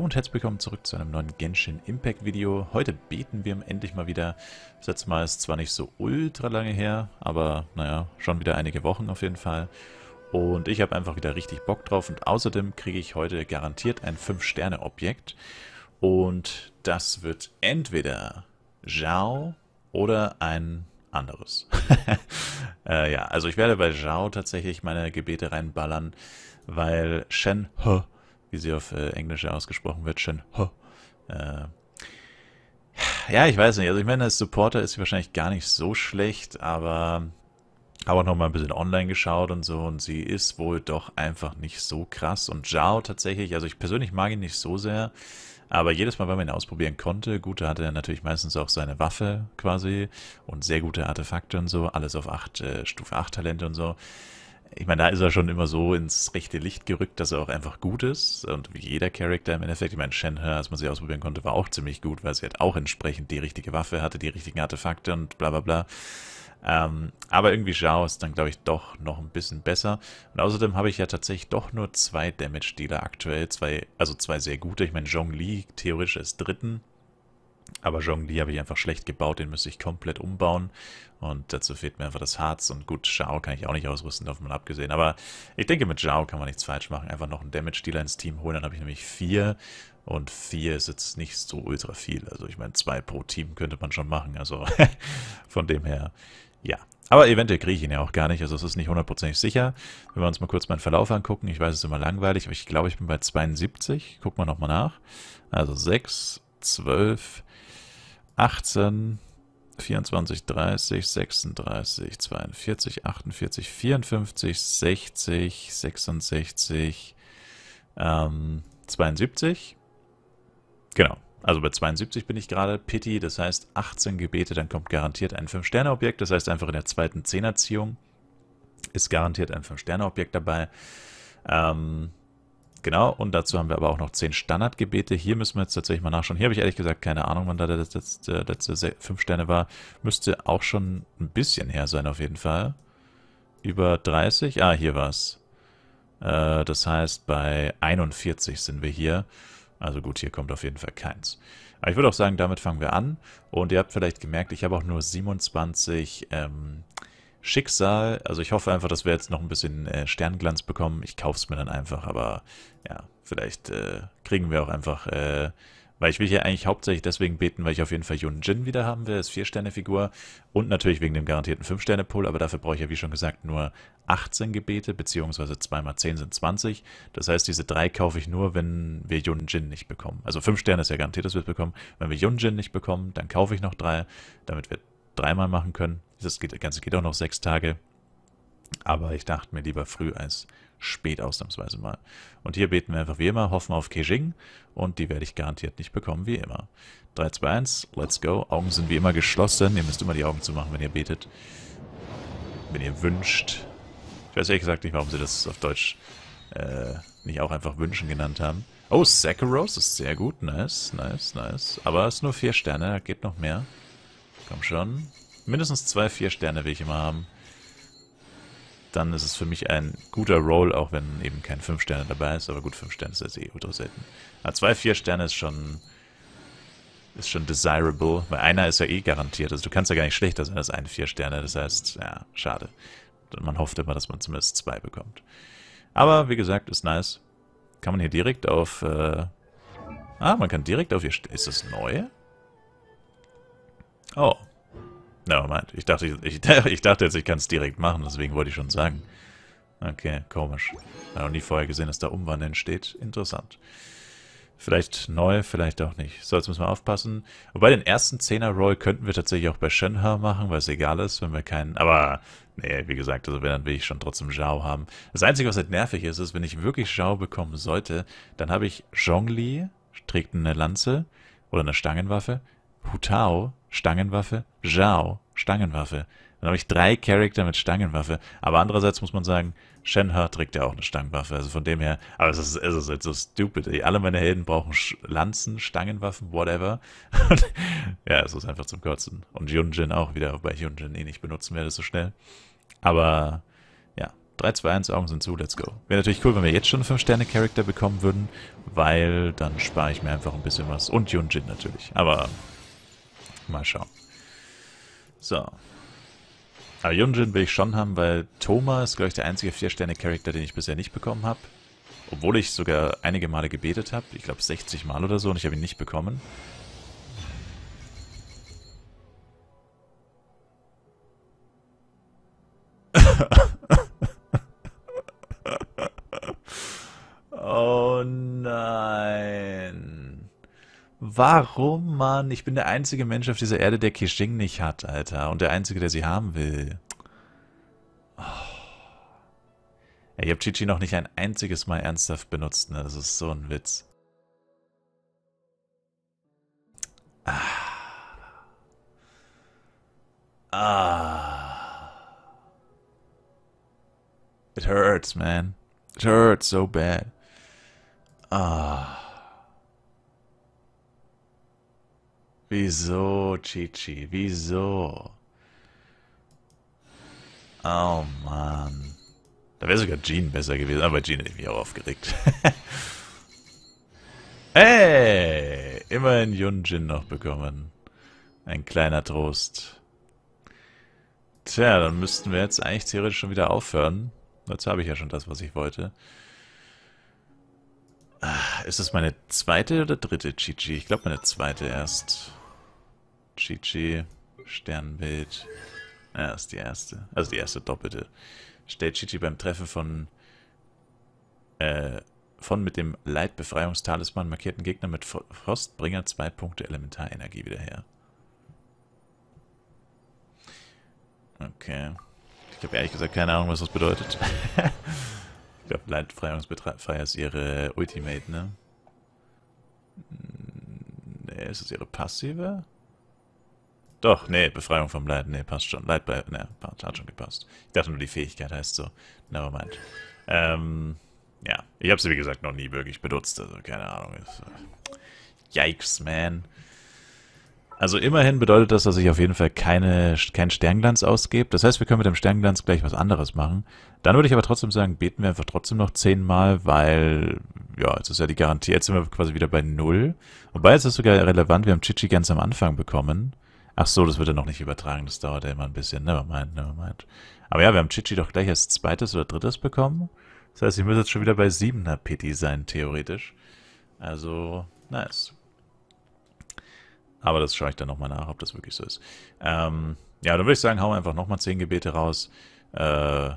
Und herzlich willkommen zurück zu einem neuen Genshin Impact Video. Heute beten wir endlich mal wieder. Das letzte Mal ist zwar nicht so ultra lange her, aber naja, schon wieder einige Wochen auf jeden Fall. Und ich habe einfach wieder richtig Bock drauf und außerdem kriege ich heute garantiert ein 5-Sterne-Objekt. Und das wird entweder Zhao oder ein anderes. äh, ja, also ich werde bei Zhao tatsächlich meine Gebete reinballern, weil Shen He wie sie auf äh, Englisch ausgesprochen wird, Shen Ho. Äh, ja, ich weiß nicht. Also ich meine, als Supporter ist sie wahrscheinlich gar nicht so schlecht, aber habe auch noch mal ein bisschen online geschaut und so und sie ist wohl doch einfach nicht so krass. Und Zhao tatsächlich, also ich persönlich mag ihn nicht so sehr, aber jedes Mal, wenn man ihn ausprobieren konnte, gut, da hatte er natürlich meistens auch seine Waffe quasi und sehr gute Artefakte und so, alles auf 8, äh, Stufe 8 Talente und so ich meine, da ist er schon immer so ins rechte Licht gerückt, dass er auch einfach gut ist. Und wie jeder Charakter im Endeffekt, ich meine, Shenhe, als man sie ausprobieren konnte, war auch ziemlich gut, weil sie halt auch entsprechend die richtige Waffe hatte, die richtigen Artefakte und bla bla bla. Ähm, aber irgendwie Zhao ist dann, glaube ich, doch noch ein bisschen besser. Und außerdem habe ich ja tatsächlich doch nur zwei Damage-Dealer aktuell. Zwei, also zwei sehr gute. Ich meine, Zhongli theoretisch als dritten. Aber Zhongli habe ich einfach schlecht gebaut, den müsste ich komplett umbauen. Und dazu fehlt mir einfach das Harz. Und gut, Zhao kann ich auch nicht ausrüsten, davon mal abgesehen. Aber ich denke, mit Zhao kann man nichts falsch machen. Einfach noch einen Damage-Dealer ins Team holen, dann habe ich nämlich vier. Und vier ist jetzt nicht so ultra viel. Also ich meine, zwei pro Team könnte man schon machen. Also von dem her, ja. Aber eventuell kriege ich ihn ja auch gar nicht. Also es ist nicht hundertprozentig sicher. Wenn wir uns mal kurz meinen Verlauf angucken. Ich weiß, es ist immer langweilig, aber ich glaube, ich bin bei 72. Gucken wir nochmal nach. Also 6, 12, 18, 24, 30, 36, 42, 48, 54, 60, 66, ähm, 72. Genau. Also bei 72 bin ich gerade. Pity, das heißt 18 Gebete, dann kommt garantiert ein 5-Sterne-Objekt. Das heißt einfach in der zweiten Zehnerziehung ist garantiert ein 5-Sterne-Objekt dabei. Ähm, Genau, und dazu haben wir aber auch noch 10 Standardgebete. Hier müssen wir jetzt tatsächlich mal nachschauen. Hier habe ich ehrlich gesagt keine Ahnung, wann da der letzte, letzte 5 Sterne war. Müsste auch schon ein bisschen her sein auf jeden Fall. Über 30? Ah, hier war es. Äh, das heißt, bei 41 sind wir hier. Also gut, hier kommt auf jeden Fall keins. Aber ich würde auch sagen, damit fangen wir an. Und ihr habt vielleicht gemerkt, ich habe auch nur 27 ähm, Schicksal. Also ich hoffe einfach, dass wir jetzt noch ein bisschen äh, Sternglanz bekommen. Ich kaufe es mir dann einfach, aber ja, vielleicht äh, kriegen wir auch einfach, äh, weil ich will hier eigentlich hauptsächlich deswegen beten, weil ich auf jeden Fall Yun Jin wieder haben will, als 4-Sterne-Figur und natürlich wegen dem garantierten 5-Sterne-Pull, aber dafür brauche ich ja, wie schon gesagt, nur 18 Gebete, beziehungsweise 2 mal 10 sind 20. Das heißt, diese drei kaufe ich nur, wenn wir Yun Jin nicht bekommen. Also 5 Sterne ist ja garantiert, dass wir es bekommen. Wenn wir Yun Jin nicht bekommen, dann kaufe ich noch drei, damit wir dreimal machen können. Das Ganze geht auch noch sechs Tage. Aber ich dachte mir lieber früh als spät ausnahmsweise mal. Und hier beten wir einfach wie immer, hoffen auf Keijing und die werde ich garantiert nicht bekommen, wie immer. 3, 2, 1, let's go. Augen sind wie immer geschlossen. Ihr müsst immer die Augen zumachen, wenn ihr betet. Wenn ihr wünscht. Ich weiß ehrlich gesagt nicht, warum sie das auf Deutsch äh, nicht auch einfach wünschen genannt haben. Oh, Sakaros ist sehr gut. Nice, nice, nice. Aber es ist nur vier Sterne, da geht noch mehr. Komm schon. Mindestens zwei, vier Sterne will ich immer haben. Dann ist es für mich ein guter Roll, auch wenn eben kein 5 Sterne dabei ist. Aber gut, 5 Sterne ist jetzt eh ultra selten. Aber zwei, vier Sterne ist schon ist schon desirable, weil einer ist ja eh garantiert. Also du kannst ja gar nicht schlechter sein als ein 4 Sterne. Das heißt, ja, schade. Man hofft immer, dass man zumindest zwei bekommt. Aber wie gesagt, ist nice. Kann man hier direkt auf... Äh ah, man kann direkt auf... Ist das neu? Oh, Nevermind. Ich dachte, ich, ich dachte jetzt, ich kann es direkt machen, deswegen wollte ich schon sagen. Okay, komisch. Ich habe noch nie vorher gesehen, dass da Umwandeln steht. Interessant. Vielleicht neu, vielleicht auch nicht. So, jetzt müssen wir aufpassen. Wobei den ersten 10er Roll könnten wir tatsächlich auch bei Shenhe machen, weil es egal ist, wenn wir keinen... Aber, nee, wie gesagt, also wenn, dann will ich schon trotzdem Zhao haben. Das Einzige, was halt nervig ist, ist, wenn ich wirklich Zhao bekommen sollte, dann habe ich Zhongli, trägt eine Lanze oder eine Stangenwaffe, Hutao, Stangenwaffe, Zhao, Stangenwaffe. Dann habe ich drei Charakter mit Stangenwaffe. Aber andererseits muss man sagen, Shenhe trägt ja auch eine Stangenwaffe. Also von dem her, aber es ist, es ist halt so stupid. Ey. Alle meine Helden brauchen Lanzen, Stangenwaffen, whatever. ja, es ist einfach zum Kotzen. Und Yunjin auch wieder, wobei ich Yunjin eh nicht benutzen werde so schnell. Aber ja, 3, 2, 1, Augen sind zu, let's go. Wäre natürlich cool, wenn wir jetzt schon einen 5-Sterne-Charakter bekommen würden, weil dann spare ich mir einfach ein bisschen was. Und Yunjin natürlich, aber mal schauen. So. Aber Yunjin will ich schon haben, weil Thoma ist, glaube ich, der einzige 4-Sterne-Charakter, den ich bisher nicht bekommen habe. Obwohl ich sogar einige Male gebetet habe. Ich glaube 60 Mal oder so und ich habe ihn nicht bekommen. Warum, Mann? Ich bin der einzige Mensch auf dieser Erde, der Kishing nicht hat, Alter. Und der einzige, der sie haben will. Oh. Ja, ich habe Chichi noch nicht ein einziges Mal ernsthaft benutzt, ne? Das ist so ein Witz. Ah. Ah. It hurts, man. It hurts so bad. Ah. Wieso, Chichi? Wieso? Oh, Mann. Da wäre sogar Jean besser gewesen, aber Jean hätte mich auch aufgeregt. hey! Immerhin Yunjin noch bekommen. Ein kleiner Trost. Tja, dann müssten wir jetzt eigentlich theoretisch schon wieder aufhören. Jetzt habe ich ja schon das, was ich wollte. Ah, ist das meine zweite oder dritte Chichi? Ich glaube meine zweite erst. Chichi, Sternbild. Ja, ist die erste. Also die erste doppelte stellt Chichi beim Treffen von, äh, von mit dem Leitbefreiungstalisman markierten Gegner mit Frostbringer zwei Punkte Elementarenergie wieder her. Okay. Ich habe ehrlich gesagt keine Ahnung, was das bedeutet. ich glaube, Leitbefreiungsbefreier ist ihre Ultimate, ne? Ne, ist es ihre passive? Doch, nee, Befreiung vom Leid. Nee, passt schon. Leid bei. Ne, hat schon gepasst. Ich dachte nur, die Fähigkeit heißt so. Nevermind. Ähm, ja. Ich habe sie, wie gesagt, noch nie wirklich benutzt. Also, keine Ahnung. Äh, yikes, man. Also immerhin bedeutet das, dass ich auf jeden Fall keine, keinen Sternglanz ausgebe. Das heißt, wir können mit dem Sternglanz gleich was anderes machen. Dann würde ich aber trotzdem sagen, beten wir einfach trotzdem noch zehnmal, weil, ja, jetzt ist ja die Garantie, jetzt sind wir quasi wieder bei Null. Wobei, jetzt ist sogar relevant, wir haben Chichi ganz am Anfang bekommen. Ach so, das wird ja noch nicht übertragen, das dauert ja immer ein bisschen. Nevermind, nevermind. Aber ja, wir haben Chichi doch gleich als zweites oder drittes bekommen. Das heißt, ich muss jetzt schon wieder bei siebener Pity sein, theoretisch. Also, nice. Aber das schaue ich dann nochmal nach, ob das wirklich so ist. Ähm, ja, dann würde ich sagen, hauen wir einfach nochmal zehn Gebete raus. Äh,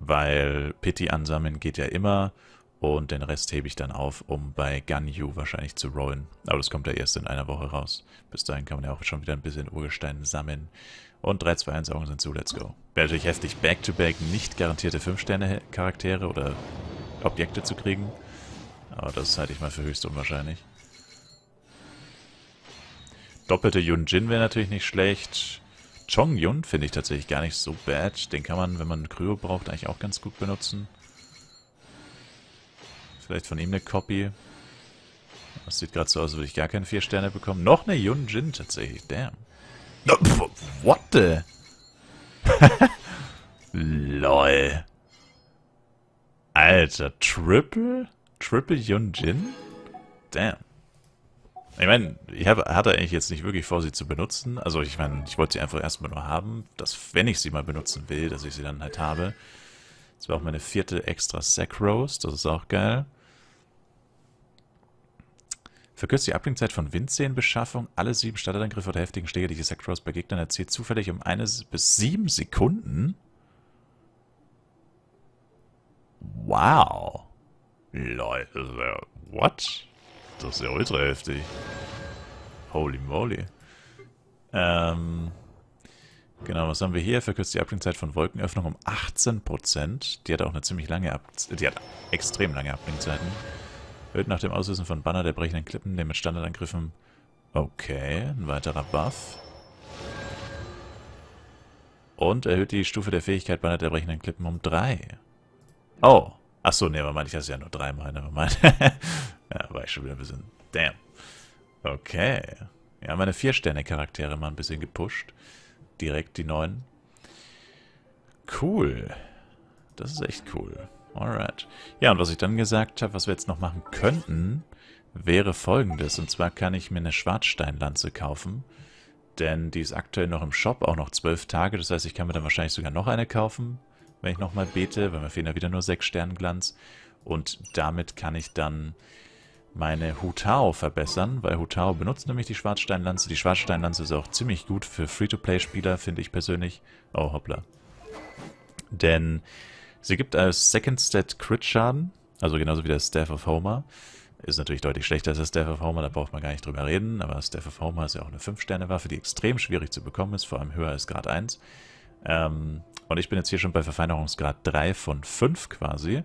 weil Pity ansammeln geht ja immer. Und den Rest hebe ich dann auf, um bei Ganyu wahrscheinlich zu rollen. Aber das kommt ja erst in einer Woche raus. Bis dahin kann man ja auch schon wieder ein bisschen Urgestein sammeln. Und 3, 2, 1 Augen sind zu, let's go. Wäre natürlich heftig, Back-to-Back -back nicht garantierte 5-Sterne-Charaktere oder Objekte zu kriegen. Aber das halte ich mal für höchst unwahrscheinlich. Doppelte Yunjin wäre natürlich nicht schlecht. Chong Yun finde ich tatsächlich gar nicht so bad. Den kann man, wenn man Kryo braucht, eigentlich auch ganz gut benutzen. Vielleicht von ihm eine Copy. Das sieht gerade so aus, als würde ich gar keine 4 Sterne bekommen. Noch eine Yun Jin tatsächlich. Damn. What the? Lol. Alter, Triple? Triple Yun Jin? Damn. Ich meine, ich hab, hatte eigentlich jetzt nicht wirklich vor, sie zu benutzen. Also ich meine, ich wollte sie einfach erstmal nur haben, dass wenn ich sie mal benutzen will, dass ich sie dann halt habe. Das war auch meine vierte extra Sack Rose, das ist auch geil. Verkürzt die Abklingzeit von Windsehenbeschaffung. Alle sieben Starterangriffe oder heftigen Schläge, die die Sectors bei Gegnern erzielt, zufällig um eine bis sieben Sekunden. Wow. Leute, what? Das ist ja ultra heftig. Holy moly. Ähm, genau, was haben wir hier? Verkürzt die Abklingzeit von Wolkenöffnung um 18%. Die hat auch eine ziemlich lange Ab die hat extrem lange Abklingzeiten. Erhöht nach dem Auslösen von Banner der brechenden Klippen den mit Standardangriffen... Okay, ein weiterer Buff. Und erhöht die Stufe der Fähigkeit Banner der brechenden Klippen um 3. Oh. Achso, ne, aber meinte ich das ja nur dreimal, ne, ja, war ich schon wieder ein bisschen... Damn. Okay. Ja, meine 4-Sterne-Charaktere mal ein bisschen gepusht. Direkt die neuen. Cool. Das ist echt cool. Alright. Ja, und was ich dann gesagt habe, was wir jetzt noch machen könnten, wäre folgendes. Und zwar kann ich mir eine Schwarzsteinlanze kaufen. Denn die ist aktuell noch im Shop, auch noch zwölf Tage. Das heißt, ich kann mir dann wahrscheinlich sogar noch eine kaufen, wenn ich nochmal bete, weil mir fehlen ja wieder nur sechs Sternenglanz. Und damit kann ich dann meine Hutao verbessern, weil Hutao benutzt nämlich die Schwarzsteinlanze. Die Schwarzsteinlanze ist auch ziemlich gut für Free-to-Play-Spieler, finde ich persönlich. Oh, hoppla. Denn sie gibt als Second Stat Crit-Schaden, also genauso wie der Staff of Homer. Ist natürlich deutlich schlechter als der Staff of Homer, da braucht man gar nicht drüber reden, aber Staff of Homer ist ja auch eine 5-Sterne-Waffe, die extrem schwierig zu bekommen ist, vor allem höher als Grad 1. Ähm, und ich bin jetzt hier schon bei Verfeinerungsgrad 3 von 5 quasi.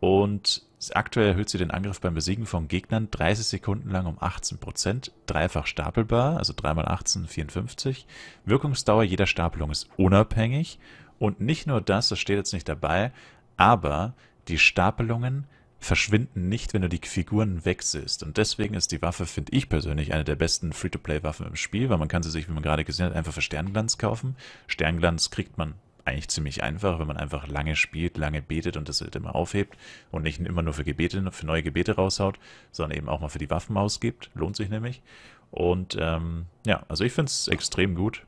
Und aktuell erhöht sie den Angriff beim Besiegen von Gegnern 30 Sekunden lang um 18%, dreifach stapelbar, also 3 mal 18, 54. Wirkungsdauer jeder Stapelung ist unabhängig. Und nicht nur das, das steht jetzt nicht dabei, aber die Stapelungen verschwinden nicht, wenn du die Figuren wechselst. Und deswegen ist die Waffe, finde ich persönlich, eine der besten Free-to-Play-Waffen im Spiel, weil man kann sie sich, wie man gerade gesehen hat, einfach für Sternglanz kaufen. Sternglanz kriegt man eigentlich ziemlich einfach, wenn man einfach lange spielt, lange betet und das halt immer aufhebt und nicht immer nur für Gebete, für neue Gebete raushaut, sondern eben auch mal für die Waffen ausgibt. Lohnt sich nämlich. Und ähm, ja, also ich finde es extrem gut.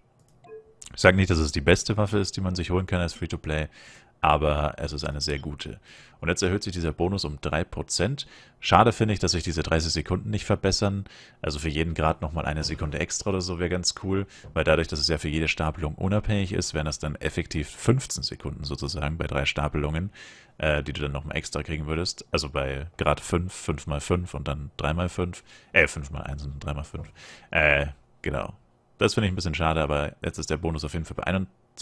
Ich sage nicht, dass es die beste Waffe ist, die man sich holen kann als Free-to-Play, aber es ist eine sehr gute. Und jetzt erhöht sich dieser Bonus um 3%. Schade finde ich, dass sich diese 30 Sekunden nicht verbessern. Also für jeden Grad nochmal eine Sekunde extra oder so wäre ganz cool, weil dadurch, dass es ja für jede Stapelung unabhängig ist, wären das dann effektiv 15 Sekunden sozusagen bei drei Stapelungen, äh, die du dann nochmal extra kriegen würdest. Also bei Grad 5, 5 mal 5 und dann 3 mal 5, äh, 5 mal 1 und 3 mal 5. Äh, genau. Das finde ich ein bisschen schade, aber jetzt ist der Bonus auf jeden Fall bei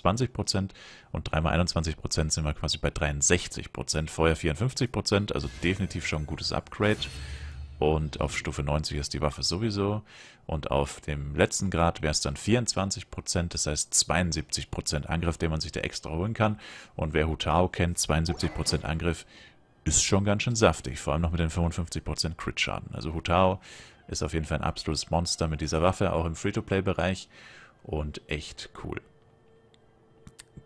21% und 3x21% sind wir quasi bei 63%. Vorher 54%, also definitiv schon ein gutes Upgrade. Und auf Stufe 90 ist die Waffe sowieso. Und auf dem letzten Grad wäre es dann 24%, das heißt 72% Angriff, den man sich da extra holen kann. Und wer Hutao kennt, 72% Angriff ist schon ganz schön saftig, vor allem noch mit den 55% Crit-Schaden. Also Hutao ist auf jeden Fall ein absolutes Monster mit dieser Waffe, auch im Free-to-Play-Bereich. Und echt cool.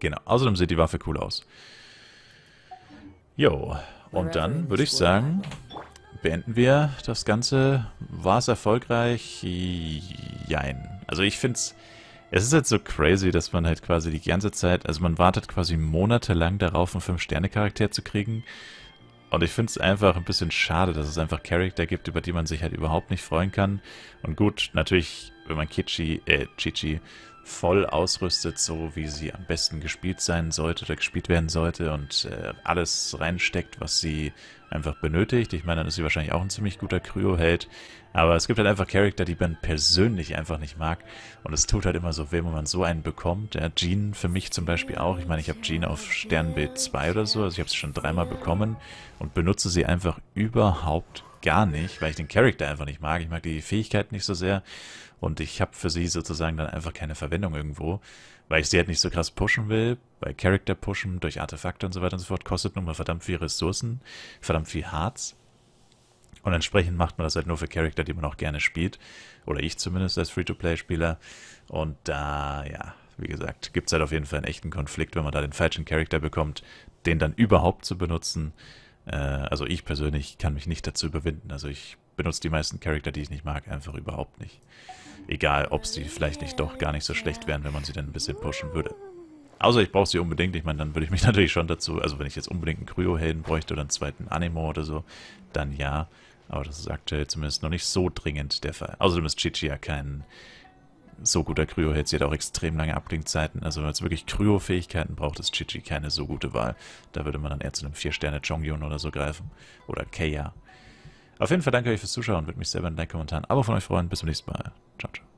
Genau, außerdem sieht die Waffe cool aus. Jo, und dann würde ich sagen, beenden wir das Ganze. War es erfolgreich? Jein. Also ich finde es... Es ist jetzt so crazy, dass man halt quasi die ganze Zeit, also man wartet quasi monatelang darauf, einen 5-Sterne-Charakter zu kriegen. Und ich finde es einfach ein bisschen schade, dass es einfach Charakter gibt, über die man sich halt überhaupt nicht freuen kann. Und gut, natürlich, wenn man Kichi, äh, Chichi voll ausrüstet, so wie sie am besten gespielt sein sollte oder gespielt werden sollte und äh, alles reinsteckt, was sie einfach benötigt. Ich meine, dann ist sie wahrscheinlich auch ein ziemlich guter Kryo-Held. Aber es gibt halt einfach Charakter, die man persönlich einfach nicht mag. Und es tut halt immer so weh, wenn man so einen bekommt. Ja, Jean für mich zum Beispiel auch. Ich meine, ich habe Jean auf Sternbild 2 oder so. Also ich habe sie schon dreimal bekommen und benutze sie einfach überhaupt gar nicht, weil ich den Charakter einfach nicht mag. Ich mag die Fähigkeit nicht so sehr. Und ich habe für sie sozusagen dann einfach keine Verwendung irgendwo, weil ich sie halt nicht so krass pushen will. Weil Character pushen durch Artefakte und so weiter und so fort kostet nun mal verdammt viel Ressourcen, verdammt viel Harz. Und entsprechend macht man das halt nur für Charakter, die man auch gerne spielt. Oder ich zumindest als Free-to-Play-Spieler. Und da, ja, wie gesagt, gibt es halt auf jeden Fall einen echten Konflikt, wenn man da den falschen Charakter bekommt, den dann überhaupt zu benutzen. Äh, also ich persönlich kann mich nicht dazu überwinden. Also ich benutze die meisten Charakter, die ich nicht mag, einfach überhaupt nicht. Egal, ob sie vielleicht nicht doch gar nicht so schlecht wären, wenn man sie dann ein bisschen pushen würde. Außer ich brauche sie unbedingt. Ich meine, dann würde ich mich natürlich schon dazu, also wenn ich jetzt unbedingt einen Kryo-Helden bräuchte oder einen zweiten Animo oder so, dann ja. Aber das ist aktuell zumindest noch nicht so dringend der Fall. Außerdem ist Chichi ja kein so guter Kryo-Held. Sie hat auch extrem lange Abklingzeiten. Also wenn man jetzt wirklich Kryo-Fähigkeiten braucht, ist Chichi keine so gute Wahl. Da würde man dann eher zu einem 4-Sterne-Chongyun oder so greifen. Oder Keiya. Auf jeden Fall danke euch fürs Zuschauen. Würde mich selber in deinen Kommentaren Abo von euch freuen. Bis zum nächsten Mal. Ciao, ciao.